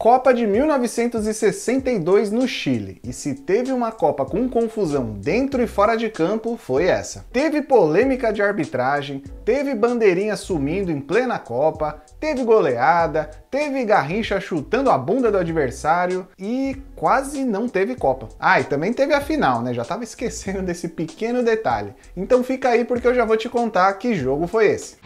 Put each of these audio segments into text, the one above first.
Copa de 1962 no Chile. E se teve uma Copa com confusão dentro e fora de campo, foi essa. Teve polêmica de arbitragem, teve bandeirinha sumindo em plena Copa, teve goleada, teve Garrincha chutando a bunda do adversário e quase não teve Copa. Ah, e também teve a final, né? Já tava esquecendo desse pequeno detalhe. Então fica aí porque eu já vou te contar que jogo foi esse.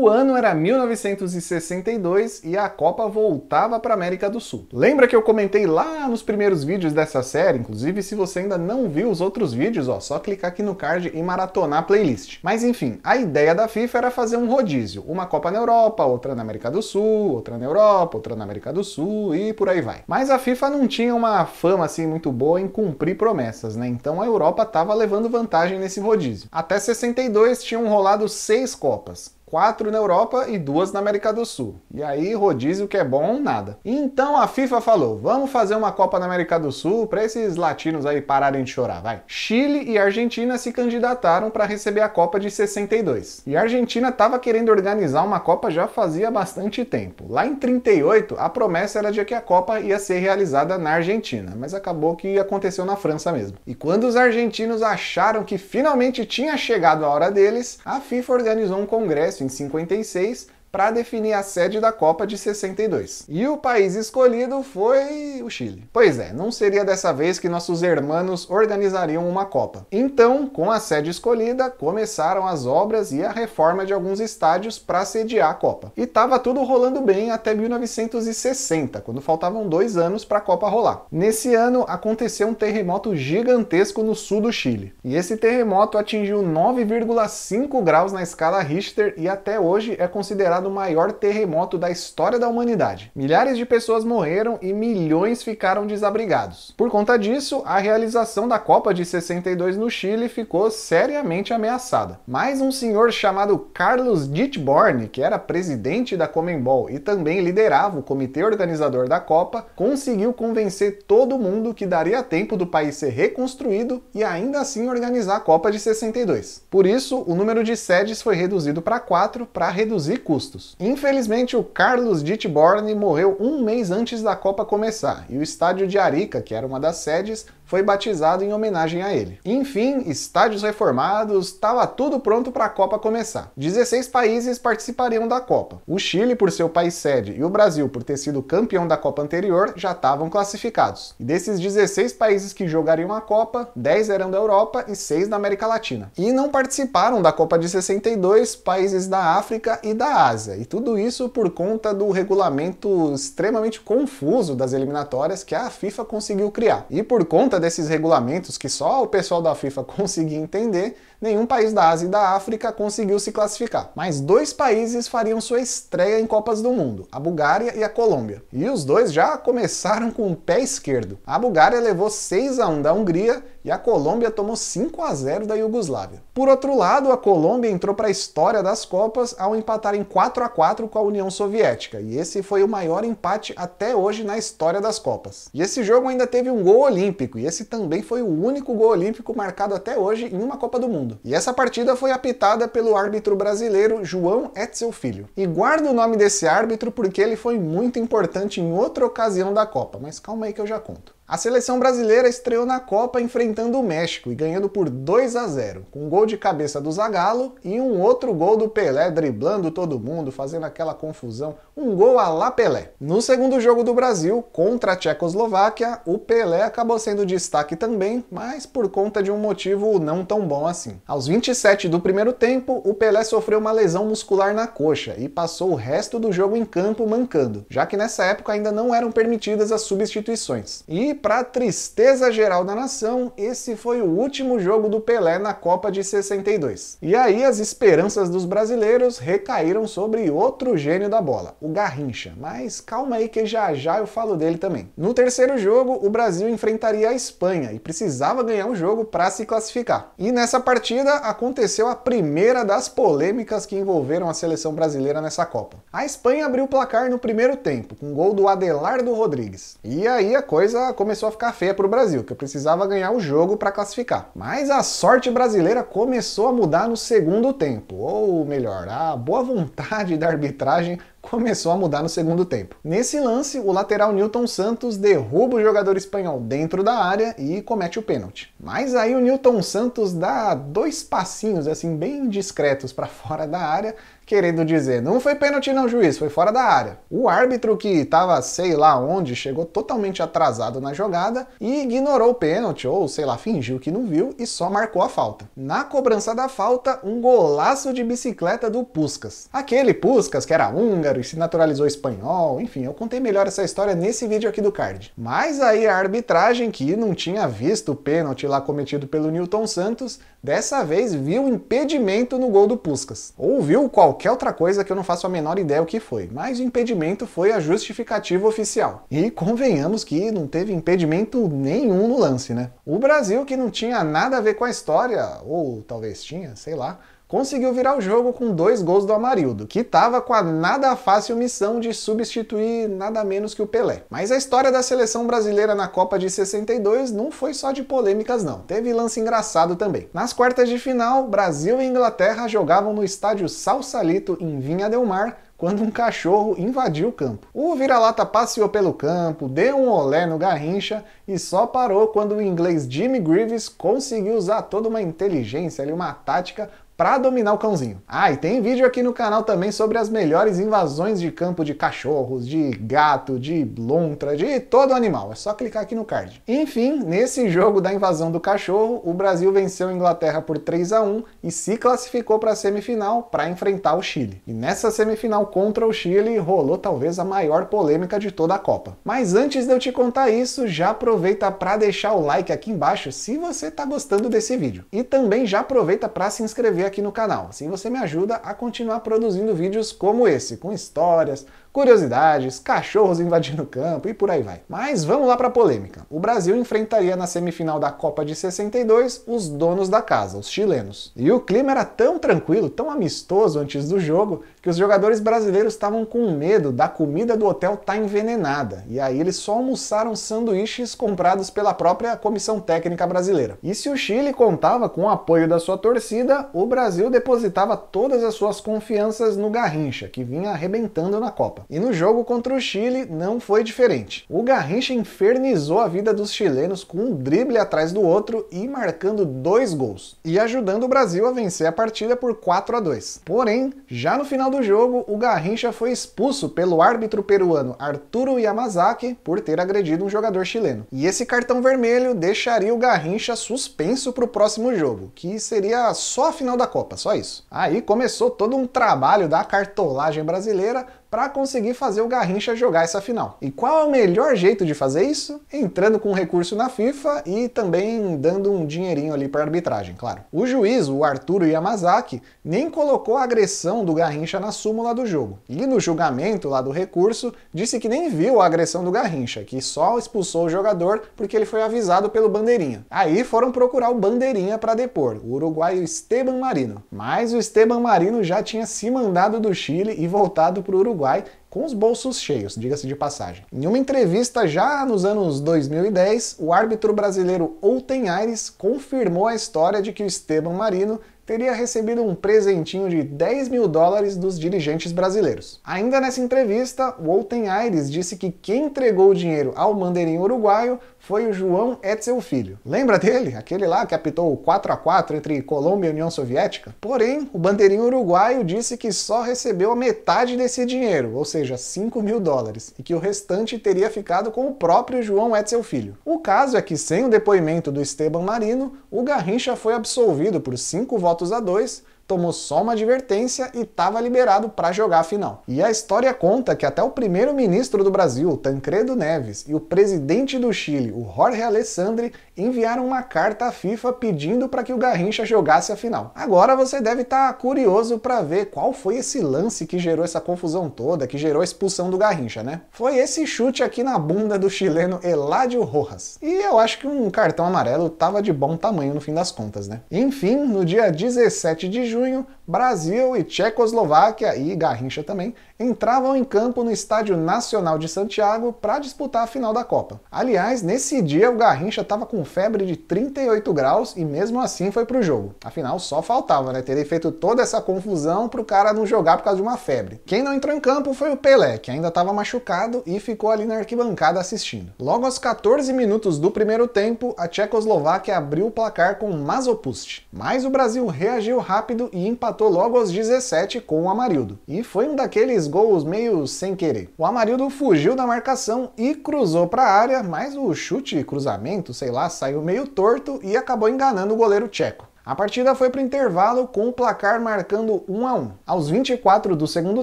O ano era 1962 e a Copa voltava para a América do Sul. Lembra que eu comentei lá nos primeiros vídeos dessa série? Inclusive, se você ainda não viu os outros vídeos, ó, só clicar aqui no card e maratonar a playlist. Mas enfim, a ideia da FIFA era fazer um rodízio. Uma Copa na Europa, outra na América do Sul, outra na Europa, outra na América do Sul e por aí vai. Mas a FIFA não tinha uma fama assim muito boa em cumprir promessas, né? Então a Europa estava levando vantagem nesse rodízio. Até 62 tinham rolado seis Copas quatro na Europa e duas na América do Sul. E aí, rodízio que é bom, nada. Então a FIFA falou: vamos fazer uma Copa na América do Sul para esses latinos aí pararem de chorar, vai. Chile e Argentina se candidataram para receber a Copa de 62. E a Argentina estava querendo organizar uma Copa já fazia bastante tempo. Lá em 38, a promessa era de que a Copa ia ser realizada na Argentina, mas acabou que aconteceu na França mesmo. E quando os argentinos acharam que finalmente tinha chegado a hora deles, a FIFA organizou um congresso em 56 para definir a sede da Copa de 62. E o país escolhido foi o Chile. Pois é, não seria dessa vez que nossos hermanos organizariam uma Copa. Então, com a sede escolhida, começaram as obras e a reforma de alguns estádios para sediar a Copa. E estava tudo rolando bem até 1960, quando faltavam dois anos para a Copa rolar. Nesse ano aconteceu um terremoto gigantesco no sul do Chile. E esse terremoto atingiu 9,5 graus na escala Richter e até hoje é considerado considerado o maior terremoto da história da humanidade. Milhares de pessoas morreram e milhões ficaram desabrigados. Por conta disso, a realização da Copa de 62 no Chile ficou seriamente ameaçada. Mas um senhor chamado Carlos Dittborn, que era presidente da Comembol e também liderava o comitê organizador da Copa, conseguiu convencer todo mundo que daria tempo do país ser reconstruído e ainda assim organizar a Copa de 62. Por isso, o número de sedes foi reduzido para quatro para reduzir custos Infelizmente, o Carlos Dittborn morreu um mês antes da Copa começar e o estádio de Arica, que era uma das sedes, foi batizado em homenagem a ele. Enfim, estádios reformados, estava tudo pronto para a Copa começar. 16 países participariam da Copa. O Chile, por ser o país sede, e o Brasil, por ter sido campeão da Copa anterior, já estavam classificados. E desses 16 países que jogariam a Copa, 10 eram da Europa e 6 da América Latina. E não participaram da Copa de 62 países da África e da Ásia. E tudo isso por conta do regulamento extremamente confuso das eliminatórias que a FIFA conseguiu criar. E por conta desses regulamentos que só o pessoal da FIFA conseguia entender, nenhum país da Ásia e da África conseguiu se classificar. Mas dois países fariam sua estreia em Copas do Mundo, a Bulgária e a Colômbia. E os dois já começaram com o pé esquerdo. A Bulgária levou 6 a 1 da Hungria e a Colômbia tomou 5 a 0 da Iugoslávia. Por outro lado, a Colômbia entrou para a história das Copas ao empatar em 4 a 4 com a União Soviética, e esse foi o maior empate até hoje na história das Copas. E esse jogo ainda teve um gol olímpico, e esse também foi o único gol olímpico marcado até hoje em uma Copa do Mundo. E essa partida foi apitada pelo árbitro brasileiro João Etzel Filho. E guarda o nome desse árbitro porque ele foi muito importante em outra ocasião da Copa, mas calma aí que eu já conto. A seleção brasileira estreou na Copa enfrentando o México e ganhando por 2 a 0, com um gol de cabeça do Zagallo e um outro gol do Pelé driblando todo mundo, fazendo aquela confusão, um gol a la Pelé. No segundo jogo do Brasil, contra a Tchecoslováquia, o Pelé acabou sendo destaque também, mas por conta de um motivo não tão bom assim. Aos 27 do primeiro tempo, o Pelé sofreu uma lesão muscular na coxa e passou o resto do jogo em campo mancando, já que nessa época ainda não eram permitidas as substituições. E para tristeza geral da nação, esse foi o último jogo do Pelé na Copa de 62. E aí as esperanças dos brasileiros recaíram sobre outro gênio da bola, o Garrincha. Mas calma aí que já já eu falo dele também. No terceiro jogo, o Brasil enfrentaria a Espanha e precisava ganhar o um jogo para se classificar. E nessa partida aconteceu a primeira das polêmicas que envolveram a seleção brasileira nessa Copa. A Espanha abriu o placar no primeiro tempo, com gol do Adelardo Rodrigues. E aí a coisa começou começou a ficar feia para o Brasil, que precisava ganhar o jogo para classificar. Mas a sorte brasileira começou a mudar no segundo tempo, ou melhor, a boa vontade da arbitragem começou a mudar no segundo tempo. Nesse lance, o lateral Newton Santos derruba o jogador espanhol dentro da área e comete o pênalti. Mas aí o Newton Santos dá dois passinhos assim bem discretos para fora da área querendo dizer, não foi pênalti não, juiz, foi fora da área. O árbitro que estava sei lá onde, chegou totalmente atrasado na jogada e ignorou o pênalti, ou sei lá, fingiu que não viu e só marcou a falta. Na cobrança da falta, um golaço de bicicleta do Puskas. Aquele Puskas que era húngaro e se naturalizou espanhol, enfim, eu contei melhor essa história nesse vídeo aqui do card. Mas aí a arbitragem, que não tinha visto o pênalti lá cometido pelo Newton Santos, dessa vez viu impedimento no gol do Puskas. Ou viu qualquer outra coisa que eu não faço a menor ideia o que foi, mas o impedimento foi a justificativa oficial. E convenhamos que não teve impedimento nenhum no lance, né? O Brasil, que não tinha nada a ver com a história, ou talvez tinha, sei lá, conseguiu virar o jogo com dois gols do Amarildo, que estava com a nada fácil missão de substituir nada menos que o Pelé. Mas a história da seleção brasileira na Copa de 62 não foi só de polêmicas não, teve lance engraçado também. Nas quartas de final, Brasil e Inglaterra jogavam no estádio Salsalito em Vinha del Mar, quando um cachorro invadiu o campo. O vira-lata passeou pelo campo, deu um olé no Garrincha e só parou quando o inglês Jimmy Greaves conseguiu usar toda uma inteligência uma tática para dominar o cãozinho. Ah, e tem vídeo aqui no canal também sobre as melhores invasões de campo de cachorros, de gato, de lontra, de todo animal. É só clicar aqui no card. Enfim, nesse jogo da invasão do cachorro, o Brasil venceu a Inglaterra por 3 a 1 e se classificou para a semifinal para enfrentar o Chile. E nessa semifinal contra o Chile rolou talvez a maior polêmica de toda a Copa. Mas antes de eu te contar isso, já aproveita para deixar o like aqui embaixo se você está gostando desse vídeo. E também já aproveita para se inscrever aqui no canal. Assim você me ajuda a continuar produzindo vídeos como esse, com histórias, curiosidades, cachorros invadindo o campo e por aí vai. Mas vamos lá para a polêmica. O Brasil enfrentaria na semifinal da Copa de 62 os donos da casa, os chilenos. E o clima era tão tranquilo, tão amistoso antes do jogo, que os jogadores brasileiros estavam com medo da comida do hotel estar tá envenenada. E aí eles só almoçaram sanduíches comprados pela própria comissão técnica brasileira. E se o Chile contava com o apoio da sua torcida, o Brasil depositava todas as suas confianças no Garrincha, que vinha arrebentando na Copa. E no jogo contra o Chile não foi diferente. O Garrincha infernizou a vida dos chilenos com um drible atrás do outro e marcando dois gols, e ajudando o Brasil a vencer a partida por 4 a 2. Porém, já no final do jogo, o Garrincha foi expulso pelo árbitro peruano Arturo Yamazaki por ter agredido um jogador chileno. E esse cartão vermelho deixaria o Garrincha suspenso para o próximo jogo, que seria só a final da Copa, só isso. Aí começou todo um trabalho da cartolagem brasileira para conseguir fazer o Garrincha jogar essa final. E qual é o melhor jeito de fazer isso? Entrando com recurso na FIFA e também dando um dinheirinho ali para arbitragem, claro. O juiz, o Arturo Yamazaki, nem colocou a agressão do Garrincha na súmula do jogo. E no julgamento lá do recurso, disse que nem viu a agressão do Garrincha, que só expulsou o jogador porque ele foi avisado pelo Bandeirinha. Aí foram procurar o Bandeirinha para depor, o uruguaio Esteban Marino. Mas o Esteban Marino já tinha se mandado do Chile e voltado para o Uruguai Uruguai com os bolsos cheios, diga-se de passagem. Em uma entrevista já nos anos 2010, o árbitro brasileiro Outen Aires confirmou a história de que o Esteban Marino teria recebido um presentinho de 10 mil dólares dos dirigentes brasileiros. Ainda nessa entrevista, Outen Aires disse que quem entregou o dinheiro ao mandeirinho uruguaio foi o João Etzel Filho. Lembra dele? Aquele lá que apitou o 4 a 4 entre Colômbia e União Soviética? Porém, o bandeirinho uruguaio disse que só recebeu a metade desse dinheiro, ou seja, 5 mil dólares, e que o restante teria ficado com o próprio João Etzel Filho. O caso é que, sem o depoimento do Esteban Marino, o Garrincha foi absolvido por 5 votos a 2 tomou só uma advertência e estava liberado para jogar a final. E a história conta que até o primeiro-ministro do Brasil, Tancredo Neves, e o presidente do Chile, o Jorge Alessandri, enviaram uma carta à FIFA pedindo para que o Garrincha jogasse a final. Agora você deve estar tá curioso para ver qual foi esse lance que gerou essa confusão toda, que gerou a expulsão do Garrincha, né? Foi esse chute aqui na bunda do chileno Eladio Rojas. E eu acho que um cartão amarelo tava de bom tamanho no fim das contas, né? Enfim, no dia 17 de junho, junho, Brasil e Tchecoslováquia e Garrincha também entravam em campo no Estádio Nacional de Santiago para disputar a final da Copa. Aliás, nesse dia o Garrincha estava com febre de 38 graus e mesmo assim foi pro jogo. Afinal, só faltava, né? Teria feito toda essa confusão pro cara não jogar por causa de uma febre. Quem não entrou em campo foi o Pelé, que ainda estava machucado e ficou ali na arquibancada assistindo. Logo aos 14 minutos do primeiro tempo, a Tchecoslováquia abriu o placar com Mazopust. Mas o Brasil reagiu rápido e empatou logo aos 17 com o Amarildo. E foi um daqueles gols meio sem querer. O Amarildo fugiu da marcação e cruzou para a área, mas o chute cruzamento, sei lá, saiu meio torto e acabou enganando o goleiro tcheco. A partida foi para o intervalo com o placar marcando 1 a 1. Aos 24 do segundo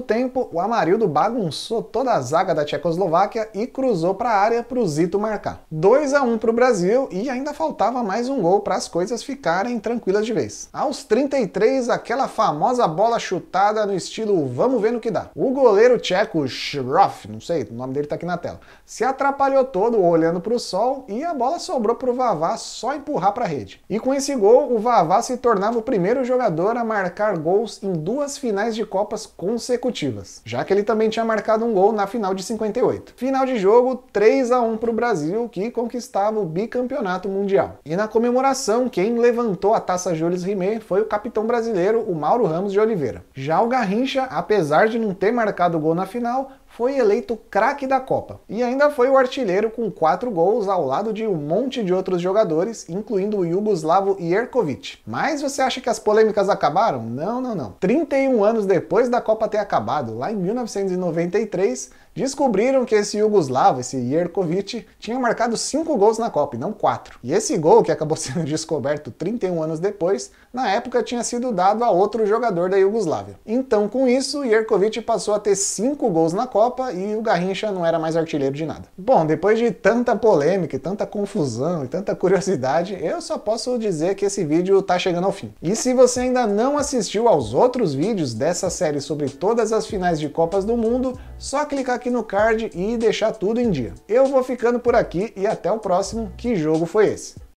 tempo, o Amarildo bagunçou toda a zaga da Tchecoslováquia e cruzou para a área para o Zito marcar. 2 a 1 para o Brasil e ainda faltava mais um gol para as coisas ficarem tranquilas de vez. Aos 33, aquela famosa bola chutada no estilo vamos ver no que dá. O goleiro tcheco Shroff, não sei, o nome dele está aqui na tela, se atrapalhou todo olhando para o sol e a bola sobrou para o Vavá só empurrar para a rede. E com esse gol, o Vavá se tornava o primeiro jogador a marcar gols em duas finais de Copas consecutivas, já que ele também tinha marcado um gol na final de 58. Final de jogo 3 a 1 para o Brasil, que conquistava o bicampeonato mundial. E na comemoração, quem levantou a taça Jules Rimet foi o capitão brasileiro, o Mauro Ramos de Oliveira. Já o Garrincha, apesar de não ter marcado gol na final, foi eleito craque da Copa e ainda foi o artilheiro com quatro gols ao lado de um monte de outros jogadores, incluindo o Yugoslavo Jerkovic. Mas você acha que as polêmicas acabaram? Não, não, não. 31 anos depois da Copa ter acabado, lá em 1993, descobriram que esse Yugoslavo, esse Jerkovic, tinha marcado cinco gols na Copa e não quatro. E esse gol, que acabou sendo descoberto 31 anos depois, na época tinha sido dado a outro jogador da Iugoslávia. Então, com isso, Jerkovic passou a ter cinco gols na Copa e o Garrincha não era mais artilheiro de nada. Bom, depois de tanta polêmica, tanta confusão e tanta curiosidade, eu só posso dizer que esse vídeo tá chegando ao fim. E se você ainda não assistiu aos outros vídeos dessa série sobre todas as finais de Copas do Mundo, só clicar aqui aqui no card e deixar tudo em dia. Eu vou ficando por aqui e até o próximo. Que jogo foi esse?